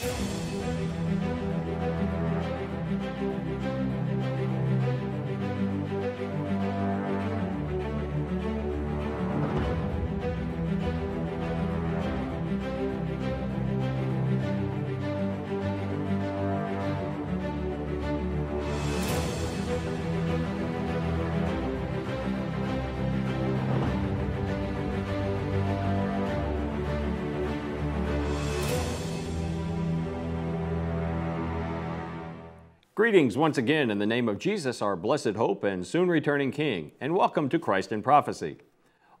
Tell me. Greetings once again in the name of Jesus, our blessed hope and soon returning King, and welcome to Christ in Prophecy.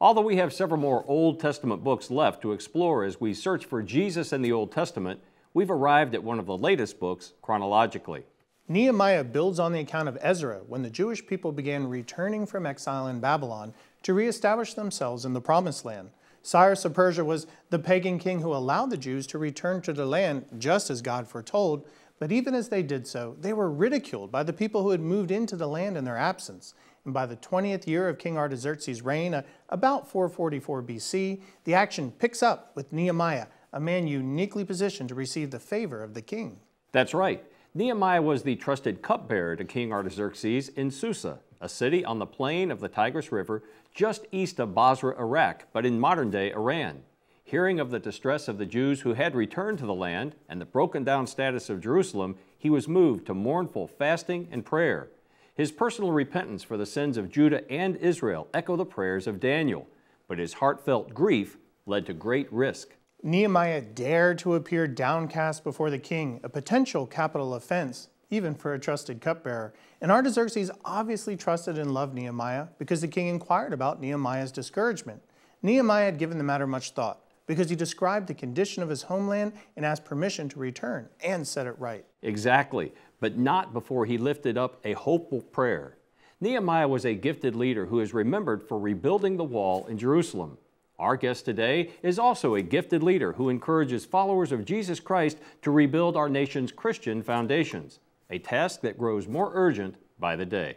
Although we have several more Old Testament books left to explore as we search for Jesus in the Old Testament, we've arrived at one of the latest books chronologically. Nehemiah builds on the account of Ezra when the Jewish people began returning from exile in Babylon to reestablish themselves in the Promised Land. Cyrus of Persia was the pagan king who allowed the Jews to return to the land just as God foretold, but even as they did so, they were ridiculed by the people who had moved into the land in their absence. And by the 20th year of King Artaxerxes' reign, uh, about 444 BC, the action picks up with Nehemiah, a man uniquely positioned to receive the favor of the king. That's right. Nehemiah was the trusted cupbearer to King Artaxerxes in Susa, a city on the plain of the Tigris River just east of Basra, Iraq, but in modern day Iran. Hearing of the distress of the Jews who had returned to the land and the broken down status of Jerusalem, he was moved to mournful fasting and prayer. His personal repentance for the sins of Judah and Israel echo the prayers of Daniel, but his heartfelt grief led to great risk. Nehemiah dared to appear downcast before the king, a potential capital offense, even for a trusted cupbearer. And Artaxerxes obviously trusted and loved Nehemiah because the king inquired about Nehemiah's discouragement. Nehemiah had given the matter much thought because he described the condition of his homeland and asked permission to return and set it right. Exactly, but not before he lifted up a hopeful prayer. Nehemiah was a gifted leader who is remembered for rebuilding the wall in Jerusalem. Our guest today is also a gifted leader who encourages followers of Jesus Christ to rebuild our nation's Christian foundations, a task that grows more urgent by the day.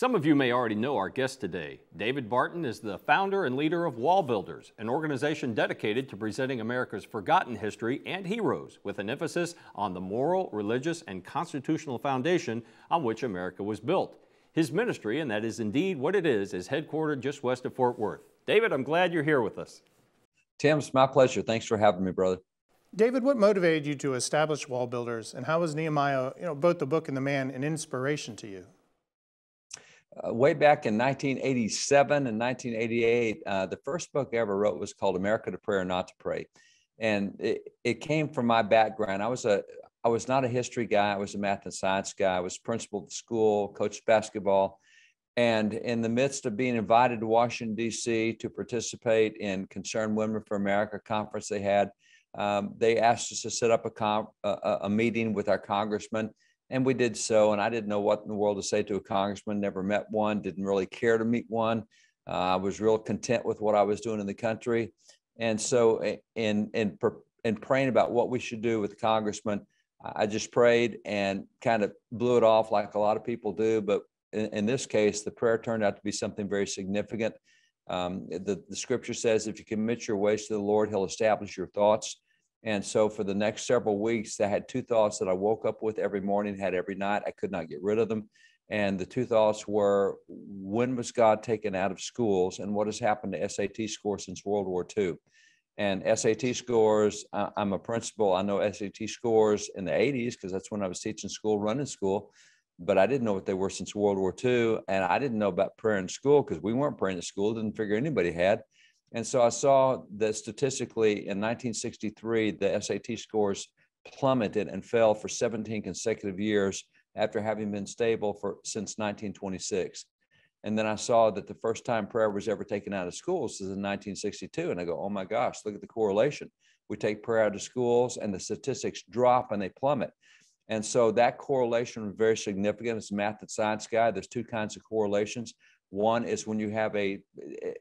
Some of you may already know our guest today. David Barton is the founder and leader of Wall Builders, an organization dedicated to presenting America's forgotten history and heroes with an emphasis on the moral, religious, and constitutional foundation on which America was built. His ministry, and that is indeed what it is, is headquartered just west of Fort Worth. David, I'm glad you're here with us. Tim, it's my pleasure. Thanks for having me, brother. David, what motivated you to establish Wall Builders, and how was Nehemiah, you know, both the book and the man, an inspiration to you? Uh, way back in 1987 and 1988, uh, the first book I ever wrote was called America to Pray or Not to Pray. And it, it came from my background. I was a I was not a history guy. I was a math and science guy. I was principal at school, coached basketball. And in the midst of being invited to Washington, D.C. to participate in Concerned Women for America conference they had, um, they asked us to set up a, a, a meeting with our congressman and we did so. And I didn't know what in the world to say to a congressman, never met one, didn't really care to meet one. Uh, I was real content with what I was doing in the country. And so, in, in, in praying about what we should do with the congressman, I just prayed and kind of blew it off like a lot of people do. But in, in this case, the prayer turned out to be something very significant. Um, the, the scripture says, if you commit your ways to the Lord, he'll establish your thoughts. And so for the next several weeks, I had two thoughts that I woke up with every morning, had every night. I could not get rid of them. And the two thoughts were when was God taken out of schools and what has happened to SAT scores since World War II? And SAT scores, I'm a principal. I know SAT scores in the 80s because that's when I was teaching school, running school. But I didn't know what they were since World War II. And I didn't know about prayer in school because we weren't praying in school, didn't figure anybody had. And so I saw that statistically in 1963, the SAT scores plummeted and fell for 17 consecutive years after having been stable for since 1926. And then I saw that the first time prayer was ever taken out of schools is in 1962. And I go, oh my gosh, look at the correlation. We take prayer out of schools and the statistics drop and they plummet. And so that correlation was very significant. As a math and science guy, there's two kinds of correlations. One is when you have a,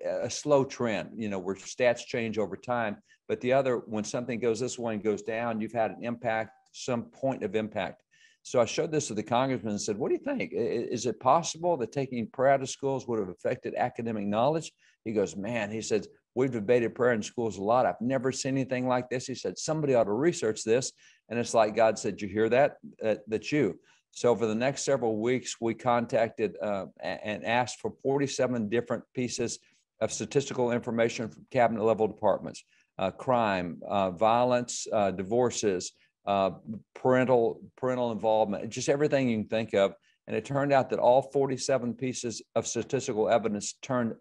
a slow trend, you know, where stats change over time. But the other, when something goes this way and goes down, you've had an impact, some point of impact. So I showed this to the congressman and said, What do you think? Is it possible that taking prayer out of schools would have affected academic knowledge? He goes, Man, he said, We've debated prayer in schools a lot. I've never seen anything like this. He said, Somebody ought to research this. And it's like God said, You hear that? Uh, that's you. So for the next several weeks, we contacted uh, and asked for 47 different pieces of statistical information from cabinet level departments, uh, crime, uh, violence, uh, divorces, uh, parental parental involvement, just everything you can think of. And it turned out that all 47 pieces of statistical evidence turned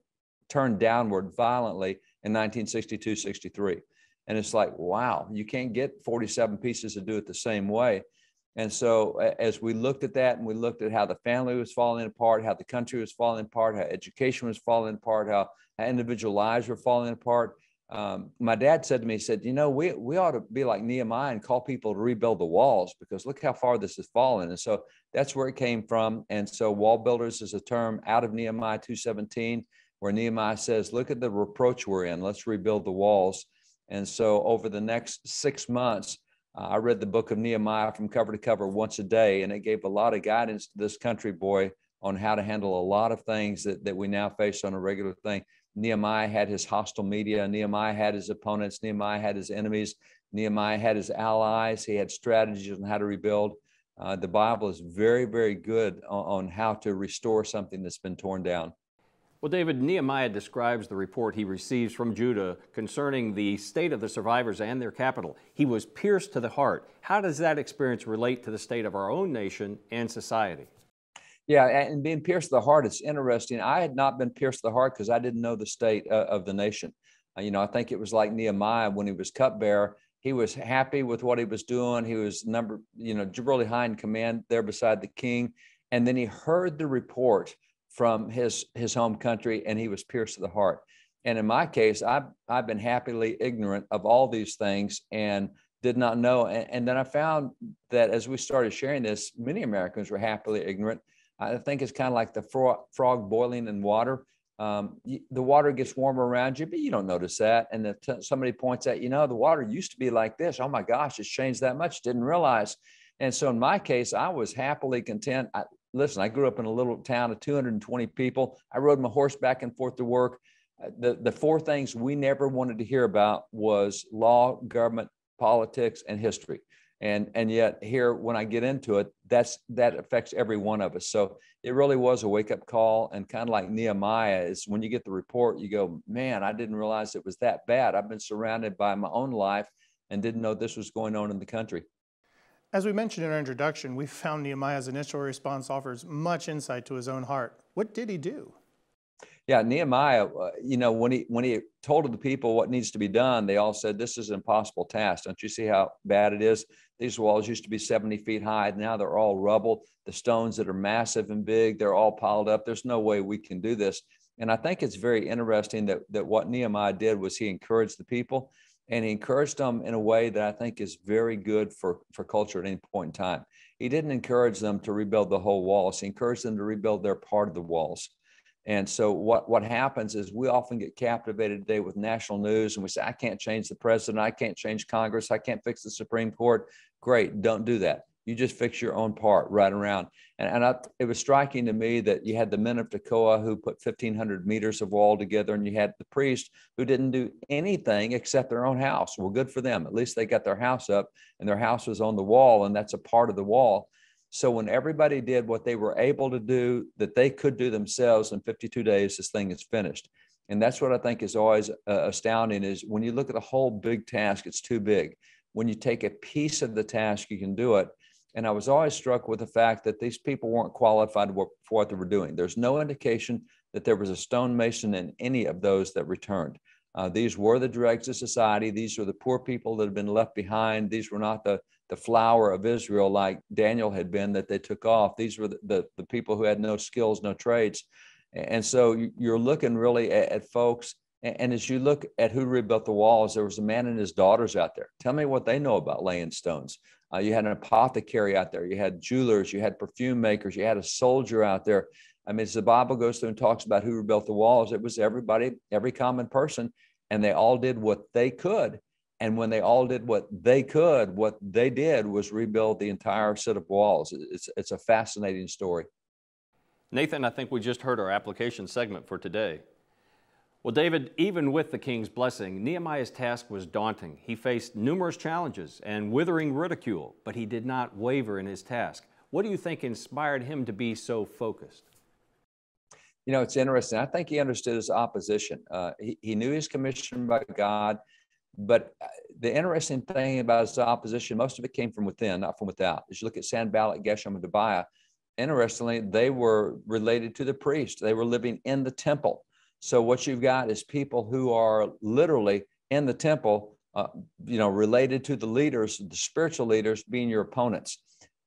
turned downward violently in 1962, 63. And it's like, wow, you can't get 47 pieces to do it the same way. And so as we looked at that and we looked at how the family was falling apart, how the country was falling apart, how education was falling apart, how, how individual lives were falling apart, um, my dad said to me, he said, you know, we, we ought to be like Nehemiah and call people to rebuild the walls because look how far this has fallen. And so that's where it came from. And so wall builders is a term out of Nehemiah 217, where Nehemiah says, look at the reproach we're in, let's rebuild the walls. And so over the next six months, I read the book of Nehemiah from cover to cover once a day, and it gave a lot of guidance to this country boy on how to handle a lot of things that, that we now face on a regular thing. Nehemiah had his hostile media. Nehemiah had his opponents. Nehemiah had his enemies. Nehemiah had his allies. He had strategies on how to rebuild. Uh, the Bible is very, very good on, on how to restore something that's been torn down. Well, David, Nehemiah describes the report he receives from Judah concerning the state of the survivors and their capital. He was pierced to the heart. How does that experience relate to the state of our own nation and society? Yeah, and being pierced to the heart, it's interesting. I had not been pierced to the heart because I didn't know the state uh, of the nation. Uh, you know, I think it was like Nehemiah when he was cupbearer. He was happy with what he was doing. He was number, you know, really high in command there beside the king. And then he heard the report from his his home country, and he was pierced to the heart. And in my case, I've I've been happily ignorant of all these things and did not know. And, and then I found that as we started sharing this, many Americans were happily ignorant I think it's kind of like the frog, frog boiling in water. Um, the water gets warmer around you, but you don't notice that. And if somebody points out, you know, the water used to be like this. Oh my gosh, it's changed that much. Didn't realize. And so in my case, I was happily content. I, listen, I grew up in a little town of 220 people. I rode my horse back and forth to work. Uh, the, the four things we never wanted to hear about was law, government, politics, and history and and yet here when i get into it that's that affects every one of us so it really was a wake up call and kind of like nehemiah is when you get the report you go man i didn't realize it was that bad i've been surrounded by my own life and didn't know this was going on in the country as we mentioned in our introduction we found nehemiah's initial response offers much insight to his own heart what did he do yeah, Nehemiah, uh, you know, when he when he told the people what needs to be done, they all said, "This is an impossible task." Don't you see how bad it is? These walls used to be 70 feet high. Now they're all rubble. The stones that are massive and big, they're all piled up. There's no way we can do this. And I think it's very interesting that that what Nehemiah did was he encouraged the people, and he encouraged them in a way that I think is very good for for culture at any point in time. He didn't encourage them to rebuild the whole walls. He encouraged them to rebuild their part of the walls. And so what, what happens is we often get captivated today with national news and we say, I can't change the president. I can't change Congress. I can't fix the Supreme Court. Great. Don't do that. You just fix your own part right around. And, and I, it was striking to me that you had the men of Tekoa who put 1,500 meters of wall together, and you had the priest who didn't do anything except their own house. Well, good for them. At least they got their house up, and their house was on the wall, and that's a part of the wall. So when everybody did what they were able to do that they could do themselves in 52 days, this thing is finished. And that's what I think is always uh, astounding is when you look at the whole big task, it's too big. When you take a piece of the task, you can do it. And I was always struck with the fact that these people weren't qualified for what they were doing. There's no indication that there was a stonemason in any of those that returned. Uh, these were the dregs of society. These were the poor people that had been left behind. These were not the, the flower of Israel like Daniel had been that they took off. These were the, the, the people who had no skills, no trades. And so you're looking really at, at folks. And as you look at who rebuilt the walls, there was a man and his daughters out there. Tell me what they know about laying stones. Uh, you had an apothecary out there. You had jewelers. You had perfume makers. You had a soldier out there. I mean, as the Bible goes through and talks about who rebuilt the walls, it was everybody, every common person, and they all did what they could. and when they all did what they could, what they did was rebuild the entire set of walls. It's, it's a fascinating story. Nathan, I think we just heard our application segment for today. Well, David, even with the king's blessing, Nehemiah's task was daunting. He faced numerous challenges and withering ridicule, but he did not waver in his task. What do you think inspired him to be so focused? You know, it's interesting. I think he understood his opposition. Uh, he, he knew he's commissioned by God, but uh, the interesting thing about his opposition, most of it came from within, not from without. As you look at Sanballat, Geshem, and Tobiah, interestingly, they were related to the priest. They were living in the temple. So what you've got is people who are literally in the temple, uh, you know, related to the leaders, the spiritual leaders being your opponents.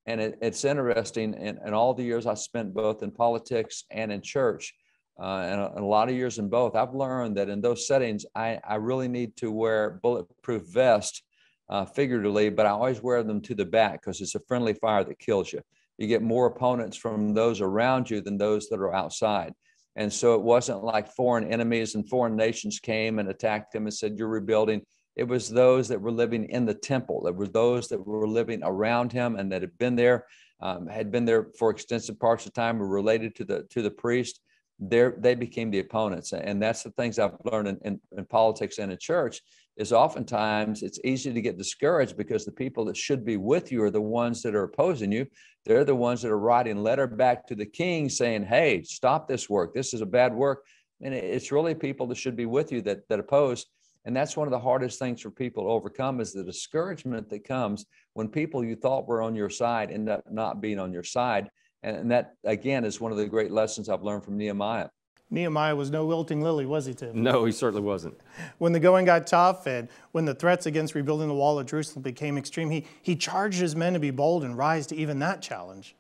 And it, it's interesting, in, in all the years I spent both in politics and in church, uh, and, a, and, a, lot of years in both, I've learned that in those settings, I, I really need to wear bulletproof vest uh, figuratively, but I always wear them to the back because it's a friendly fire that kills you. You get more opponents from those around you than those that are outside. And so it wasn't like foreign enemies and foreign nations came and attacked him and said, You're rebuilding. It was those that were living in the temple. It were those that were living around him and that had been there, um, had been there for extensive parts of time, were related to the to the priest. There, they became the opponents, and that's the things I've learned in, in, in politics and in church. Is oftentimes it's easy to get discouraged because the people that should be with you are the ones that are opposing you. They're the ones that are writing letter back to the king saying, "Hey, stop this work. This is a bad work." And it's really people that should be with you that that oppose and that's one of the hardest things for people to overcome is the discouragement that comes when people you thought were on your side end up not being on your side. And that, again, is one of the great lessons I've learned from Nehemiah. Nehemiah was no wilting lily, was he, Tim? No, he certainly wasn't. When the going got tough and when the threats against rebuilding the wall of Jerusalem became extreme, he, he charged his men to be bold and rise to even that challenge.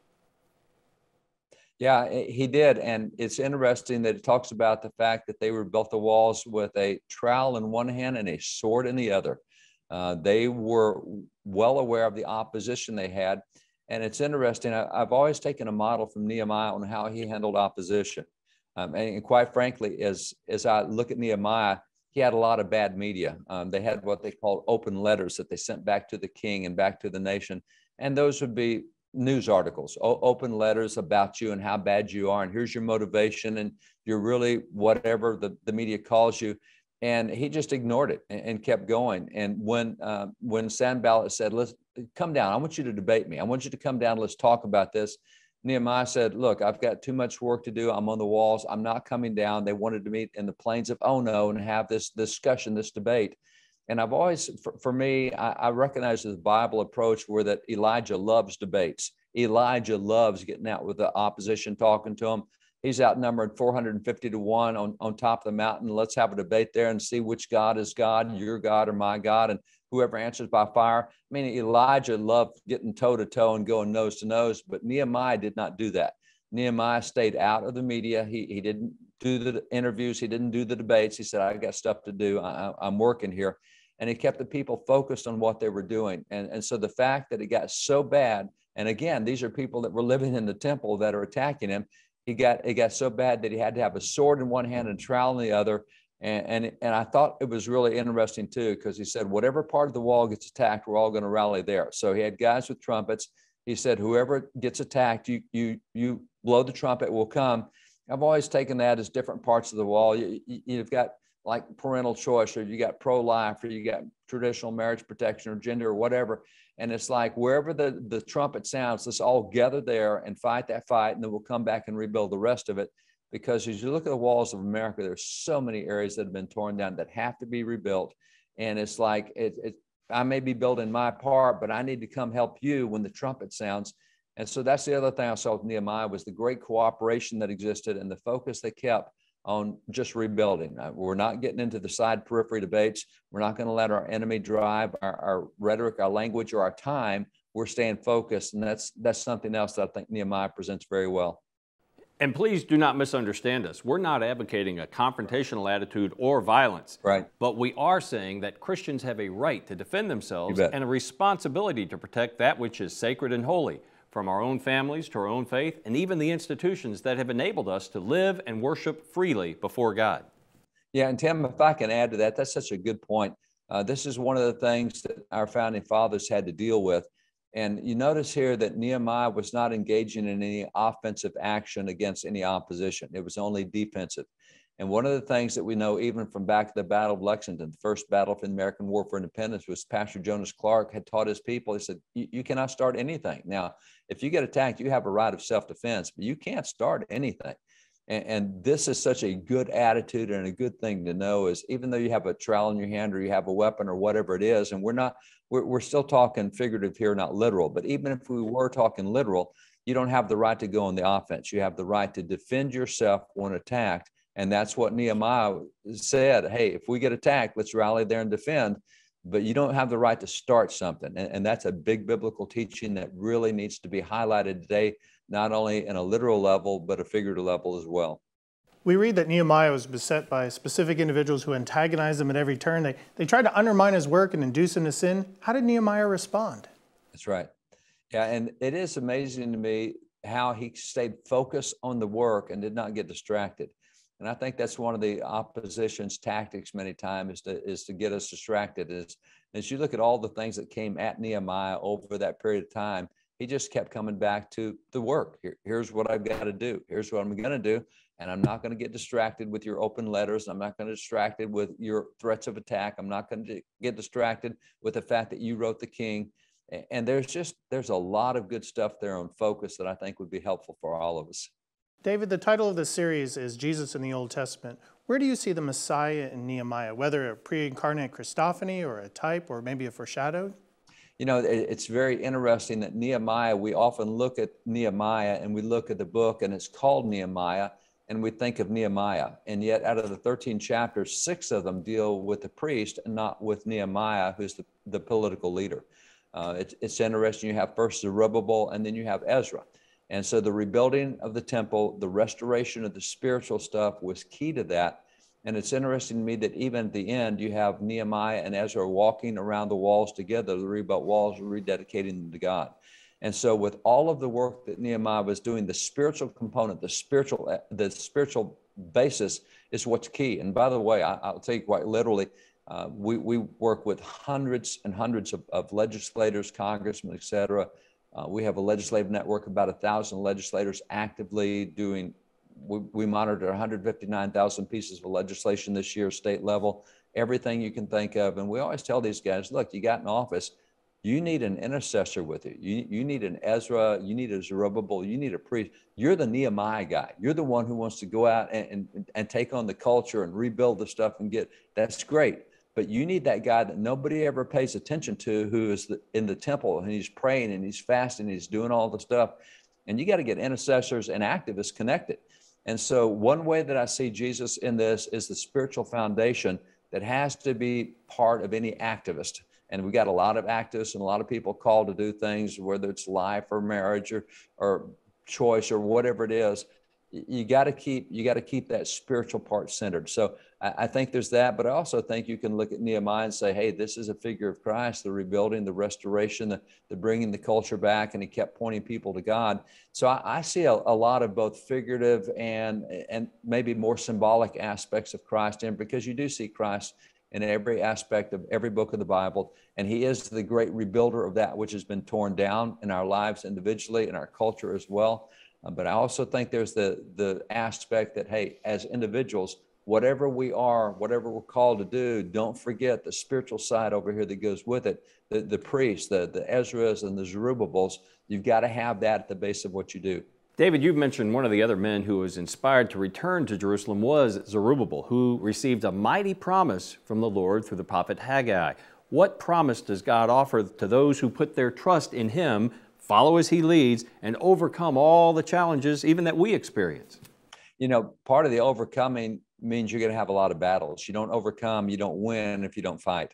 Yeah, he did. And it's interesting that it talks about the fact that they rebuilt the walls with a trowel in one hand and a sword in the other. Uh, they were well aware of the opposition they had. And it's interesting. I, have always taken a model from Nehemiah on how he handled opposition. Um, and, and, quite frankly, as, as I look at Nehemiah, he had a lot of bad media. Um, they had what they called open letters that they sent back to the king and back to the nation. And those would be news articles, open letters about you and how bad you are, and here's your motivation, and you're really whatever the, the media calls you. And he just ignored it and, and kept going. And when uh, when Sanballat said, "Let's come down. I want you to debate me. I want you to come down. Let's talk about this." Nehemiah said, "Look, I've got too much work to do. I'm on the walls. I'm not coming down." They wanted to meet in the plains of Ono and have this discussion, this debate. And I've always, for, for me, I, I recognize the Bible approach where that Elijah loves debates. Elijah loves getting out with the opposition, talking to them. He's outnumbered 450 to one on, on top of the mountain. Let's have a debate there and see which God is God, mm. your God or my God, and whoever answers by fire. I mean, Elijah loved getting toe to toe and going nose to nose, but Nehemiah did not do that. Nehemiah stayed out of the media. He, he didn't do the interviews. He didn't do the debates. He said, I got stuff to do. I, I'm working here and he kept the people focused on what they were doing. And, and so the fact that it got so bad, and again, these are people that were living in the temple that are attacking him. He got it got so bad that he had to have a sword in one hand and a trowel in the other. And, and, and I thought it was really interesting too, because he said, whatever part of the wall gets attacked, we're all going to rally there. So he had guys with trumpets. He said, whoever gets attacked, you, you, you blow the trumpet, will come. I've always taken that as different parts of the wall. You, you've got like parental choice or you got pro-life or you got traditional marriage protection or gender or whatever and it's like wherever the, the trumpet sounds let's all gather there and fight that fight and then we'll come back and rebuild the rest of it because as you look at the walls of america there's so many areas that have been torn down that have to be rebuilt and it's like it, it i may be building my part but i need to come help you when the trumpet sounds and so that's the other thing i saw with nehemiah was the great cooperation that existed and the focus they kept on just rebuilding. Uh, we're not getting into the side periphery debates. We're not going to let our enemy drive our, our, rhetoric, our language, or our time. We're staying focused, and that's that's something else that I think Nehemiah presents very well. And please do not misunderstand us. We're not advocating a confrontational attitude or violence. Right. But we are saying that Christians have a right to defend themselves and a responsibility to protect that which is sacred and holy from our own families to our own faith, and even the institutions that have enabled us to live and worship freely before God. Yeah, and Tim, if I can add to that, that's such a good point. Uh, this is one of the things that our founding fathers had to deal with. And you notice here that Nehemiah was not engaging in any offensive action against any opposition. It was only defensive. And one of the things that we know, even from back at the Battle of Lexington, the first battle for the American War for Independence, was Pastor Jonas Clarke had taught his people. He said, "You cannot start anything. Now, if you get attacked, you have a right of self-defense, but you can't start anything." And, and, this is such a good attitude and a good thing to know is even though you have a trowel in your hand or you have a weapon or whatever it is, and we're not, we're, we're still talking figurative here, not literal. But even if we were talking literal, you don't have the right to go on the offense. You have the right to defend yourself when attacked and that's what Nehemiah said. Hey, if we get attacked, let's rally there and defend. But you don't have the right to start something. And, and that's a big biblical teaching that really needs to be highlighted today, not only in a literal level, but a figurative level as well. We read that Nehemiah was beset by specific individuals who antagonized him at every turn. They, they tried to undermine his work and induce him to sin. How did Nehemiah respond? That's right. Yeah, and it is amazing to me how he stayed focused on the work and did not get distracted. And I think that's one of the opposition's tactics many times is to, is to get us distracted. Is as you look at all the things that came at Nehemiah over that period of time, he just kept coming back to the work. Here, here's what I've got to do. Here's what I'm going to do. And I'm not going to get distracted with your open letters. I'm not going to distracted with your threats of attack. I'm not going to get distracted with the fact that you wrote the king. And there's just there's a lot of good stuff there on focus that I think would be helpful for all of us. David, the title of this series is Jesus in the Old Testament. Where do you see the Messiah in Nehemiah, whether a pre incarnate Christophany or a type or maybe a foreshadowed? You know, it's very interesting that Nehemiah, we often look at Nehemiah and we look at the book and it's called Nehemiah and we think of Nehemiah. And yet, out of the 13 chapters, six of them deal with the priest and not with Nehemiah, who's the, the political leader. Uh, it's, it's interesting. You have first Zerubbabel and then you have Ezra. And so the rebuilding of the temple, the restoration of the spiritual stuff was key to that. And it's interesting to me that even at the end, you have Nehemiah and Ezra walking around the walls together, the rebuilt walls, rededicating them to God. And so, with all of the work that Nehemiah was doing, the spiritual component, the spiritual, the spiritual basis is what's key. And by the way, I, will tell you quite literally, uh, we, we work with hundreds and hundreds of, of legislators, congressmen, et cetera, uh, we have a legislative network, about a thousand legislators actively doing. We, we monitored 159,000 pieces of legislation this year, state level, everything you can think of. And we always tell these guys, look, you got in office, you need an intercessor with you. You, you need an Ezra, you need a Zerubbabel, you need a priest. You're the Nehemiah guy. You're the one who wants to go out and, and, and take on the culture and rebuild the stuff and get that's great but you need that guy that nobody ever pays attention to who is in the temple and he's praying and he's fasting and he's doing all the stuff and you got to get intercessors and activists connected and so one way that i see jesus in this is the spiritual foundation that has to be part of any activist. And we got a lot of activists and a lot of people called to do things whether it's life or marriage or, or choice or whatever it is. You got to keep you got to keep that spiritual part centered. So I, I, think there's that but i also think you can look at nehemiah and say hey this is a figure of christ the rebuilding the restoration the, the bringing the culture back and he kept pointing people to god. So i, I see a, a, lot of both figurative and and maybe more symbolic aspects of christ in because you do see christ in every aspect of every book of the bible and he is the great rebuilder of that which has been torn down in our lives individually in our culture as well. Uh, but I also think there's the the aspect that hey, as individuals, whatever we are, whatever we're called to do, don't forget the spiritual side over here that goes with it. The the priests, the the Ezras and the Zerubbabels, you've got to have that at the base of what you do. David, you've mentioned one of the other men who was inspired to return to Jerusalem was Zerubbabel, who received a mighty promise from the Lord through the prophet Haggai. What promise does God offer to those who put their trust in Him follow as he leads, and overcome all the challenges, even that we experience. You know, part of the overcoming means you're going to have a lot of battles. You don't overcome, you don't win if you don't fight.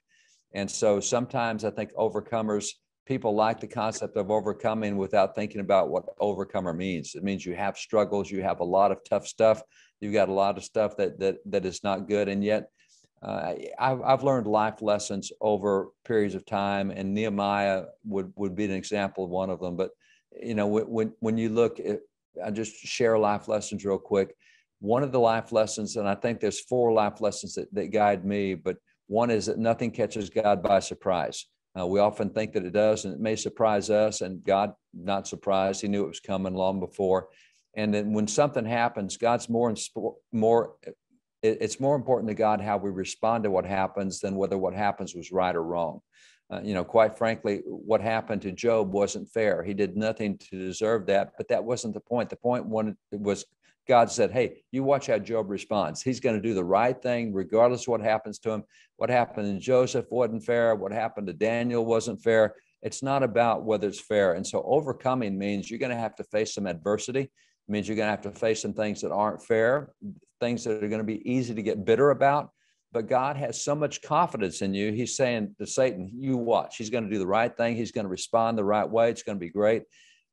And so sometimes I think overcomers, people like the concept of overcoming without thinking about what overcomer means. It means you have struggles, you have a lot of tough stuff, you've got a lot of stuff that that that is not good, and yet uh, I've, I've learned life lessons over periods of time, and Nehemiah would, would be an example of one of them. But you know, when when you look, at, I just share life lessons real quick. One of the life lessons, and I think there's four life lessons that, that guide me, but One is that nothing catches God by surprise. Uh, we often think that it does, and it may surprise us, and God not surprised. He knew it was coming long before. And then when something happens, God's more more. It's more important to God how we respond to what happens than whether what happens was right or wrong. Uh, you know, quite frankly, what happened to Job wasn't fair. He did nothing to deserve that, but that wasn't the point. The one was God said, Hey, you watch how Job responds. He's going to do the right thing regardless of what happens to him. What happened to Joseph wasn't fair. What happened to Daniel wasn't fair. It's not about whether it's fair. And so overcoming means you're going to have to face some adversity. It means you're going to have to face some things that aren't fair, things that are going to be easy to get bitter about. But God has so much confidence in you. He's saying to Satan, You watch. He's going to do the right thing. He's going to respond the right way. It's going to be great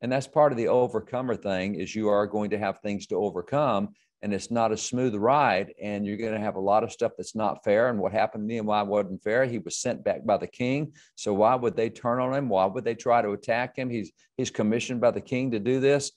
and that's part of the overcomer thing is you are going to have things to overcome and it's not a smooth ride and you're going to have a lot of stuff that's not fair and what happened to nehemiah wasn't fair he was sent back by the king. So why would they turn on him? Why would they try to attack him? He's he's commissioned by the king to do this.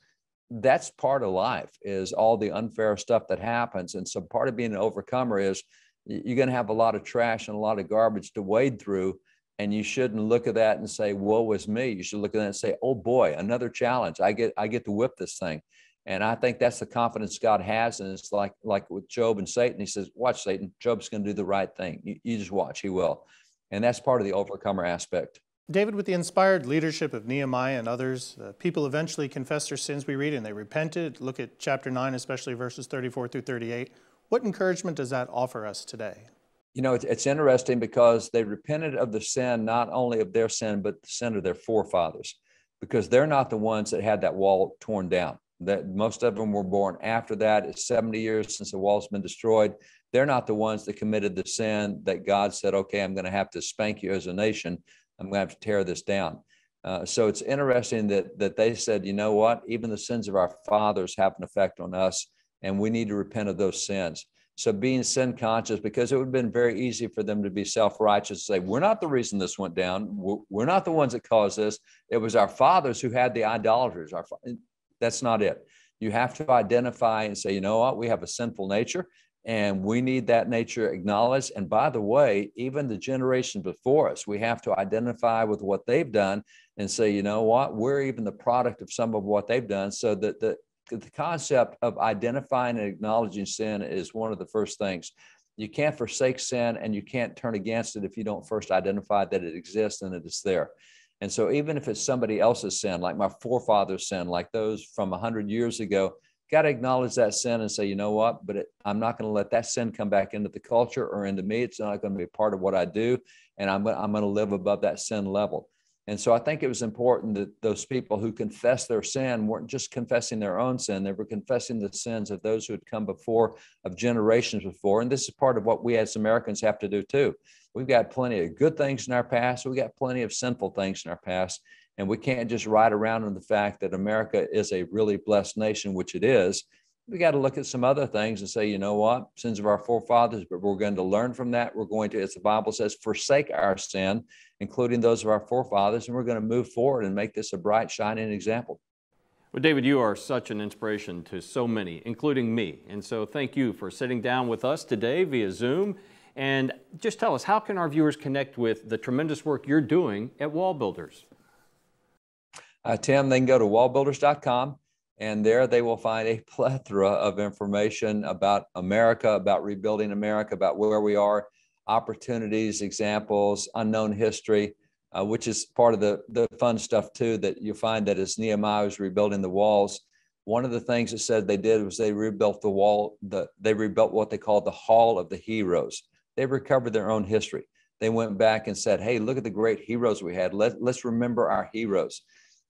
That's part of life is all the unfair stuff that happens. And so part of being an overcomer is you're going to have a lot of trash and a lot of garbage to wade through and you shouldn't look at that and say woe is me. You should look at that and say oh boy another challenge. I get i get to whip this thing. And i think that's the confidence god has and it's like like with job and satan. He says watch satan job's going to do the right thing. You, you just watch. He will. And that's part of the overcomer aspect. David, with the inspired leadership of Nehemiah and others, uh, people eventually confessed their sins, we read, and they repented. Look at chapter 9, especially verses 34 through 38. What encouragement does that offer us today? You know, it's, it's interesting because they repented of the sin, not only of their sin, but the sin of their forefathers, because they're not the ones that had that wall torn down. That most of them were born after that. It's 70 years since the wall's been destroyed. They're not the ones that committed the sin that God said, okay, I'm going to have to spank you as a nation. I'm going to have to tear this down. Uh, so it's interesting that that they said, you know what? Even the sins of our fathers have an effect on us, and we need to repent of those sins. So being sin conscious, because it would have been very easy for them to be self righteous, say, We're not the reason this went down. We're not the ones that caused this. It was our fathers who had the idolaters. Our, that's not it. You have to identify and say, You know what? We have a sinful nature and we need that nature acknowledged. And by the way, even the generation before us, we have to identify with what they've done and say, You know what? We're even the product of some of what they've done so that the the concept of identifying and acknowledging sin is one of the first things. You can't forsake sin and you can't turn against it if you don't first identify that it exists and that it is there. And so, even if it's somebody else's sin, like my forefathers' sin, like those from 100 years ago, got to acknowledge that sin and say, you know what, but it, I'm not going to let that sin come back into the culture or into me. It's not going to be part of what I do. And I'm, I'm going to live above that sin level. And so I think it was important that those people who confessed their sin weren't just confessing their own sin, they were confessing the sins of those who had come before, of generations before. And this is part of what we as Americans have to do too. We've got plenty of good things in our past, we've got plenty of sinful things in our past. And we can't just ride around on the fact that America is a really blessed nation, which it is. We got to look at some other things and say, you know what, sins of our forefathers, but we're going to learn from that. We're going to, as the Bible says, forsake our sin including those of our forefathers, and we're going to move forward and make this a bright, shining example. Well, David, you are such an inspiration to so many, including me. And so thank you for sitting down with us today via Zoom. And just tell us, how can our viewers connect with the tremendous work you're doing at Wall Builders? Uh, Tim, they can go to wallbuilders.com and there they will find a plethora of information about America, about rebuilding America, about where we are opportunities, examples, unknown history, uh, which is part of the, the fun stuff too, that you find that as Nehemiah was rebuilding the walls, one of the things that said they did was they rebuilt the wall, the, they rebuilt what they called the Hall of the Heroes. They recovered their own history. They went back and said, hey, look at the great heroes we had. Let, let's remember our heroes.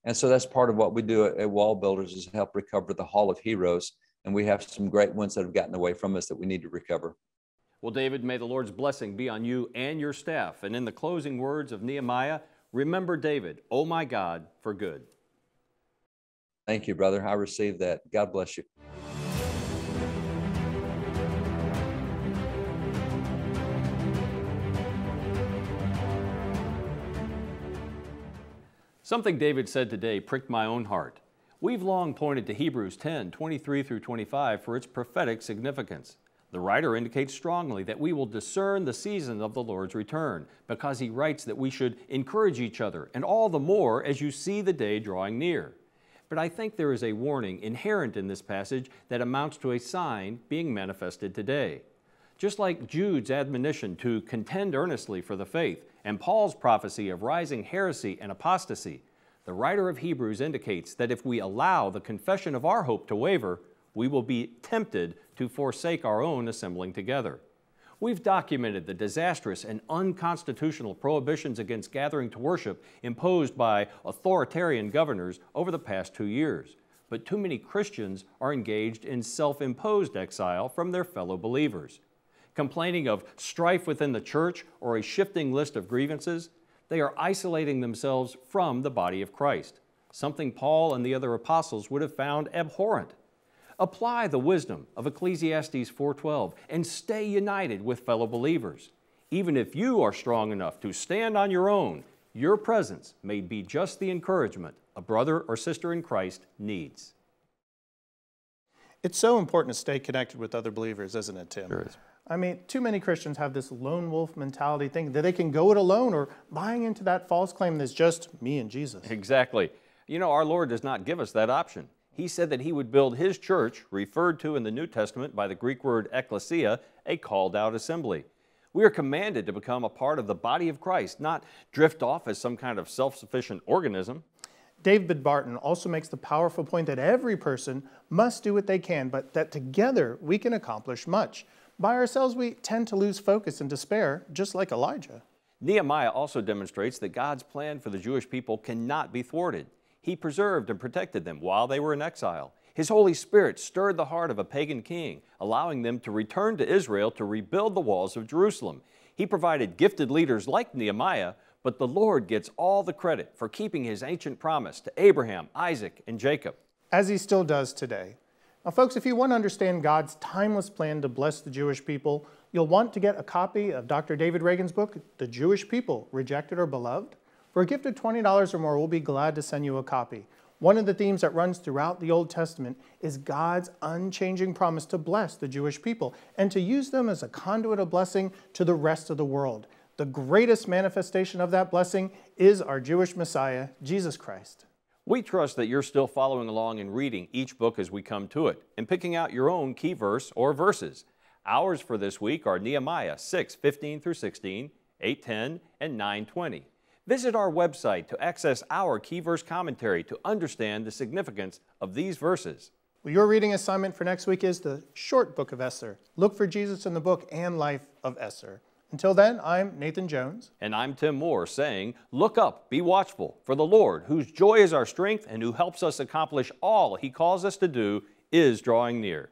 And so that's part of what we do at, at Wall Builders is help recover the Hall of Heroes. And we have some great ones that have gotten away from us that we need to recover. Well, David, may the Lord's blessing be on you and your staff. And in the closing words of Nehemiah, remember David, oh my God, for good. Thank you, brother. I received that. God bless you. Something David said today pricked my own heart. We've long pointed to Hebrews 10 23 through 25 for its prophetic significance. The writer indicates strongly that we will discern the season of the Lord's return because he writes that we should encourage each other, and all the more as you see the day drawing near. But I think there is a warning inherent in this passage that amounts to a sign being manifested today. Just like Jude's admonition to contend earnestly for the faith and Paul's prophecy of rising heresy and apostasy, the writer of Hebrews indicates that if we allow the confession of our hope to waver, we will be tempted to forsake our own assembling together. We've documented the disastrous and unconstitutional prohibitions against gathering to worship imposed by authoritarian governors over the past two years. But too many Christians are engaged in self imposed exile from their fellow believers. Complaining of strife within the church or a shifting list of grievances, they are isolating themselves from the body of Christ, something Paul and the other apostles would have found abhorrent. Apply the wisdom of Ecclesiastes 4:12 and stay united with fellow believers. Even if you are strong enough to stand on your own, your presence may be just the encouragement a brother or sister in Christ needs. It's so important to stay connected with other believers, isn't it, Tim? Sure is. I mean, too many Christians have this lone wolf mentality thinking that they can go it alone or buying into that false claim that's just me and Jesus. Exactly. You know, our Lord does not give us that option he said that he would build his church, referred to in the New Testament by the Greek word ecclesia, a called out assembly. We are commanded to become a part of the body of Christ, not drift off as some kind of self sufficient organism. David Barton also makes the powerful point that every person must do what they can, but that together we can accomplish much. By ourselves, we tend to lose focus and despair, just like Elijah. Nehemiah also demonstrates that God's plan for the Jewish people cannot be thwarted. He preserved and protected them while they were in exile. His Holy Spirit stirred the heart of a pagan king, allowing them to return to Israel to rebuild the walls of Jerusalem. He provided gifted leaders like Nehemiah, but the Lord gets all the credit for keeping his ancient promise to Abraham, Isaac, and Jacob. As he still does today. Now, folks, if you want to understand God's timeless plan to bless the Jewish people, you'll want to get a copy of Dr. David Reagan's book, The Jewish People Rejected or Beloved. For a gift of $20 or more, we'll be glad to send you a copy. One of the themes that runs throughout the Old Testament is God's unchanging promise to bless the Jewish people and to use them as a conduit of blessing to the rest of the world. The greatest manifestation of that blessing is our Jewish Messiah, Jesus Christ. We trust that you're still following along and reading each book as we come to it and picking out your own key verse or verses. Ours for this week are Nehemiah 6 15 through 16, 810, and 920. Visit our website to access our key verse commentary to understand the significance of these verses. Well, your reading assignment for next week is the short book of Esther. Look for Jesus in the book and life of Esther. Until then, I'm Nathan Jones. And I'm Tim Moore saying, Look up, be watchful, for the Lord, whose joy is our strength and who helps us accomplish all he calls us to do, is drawing near.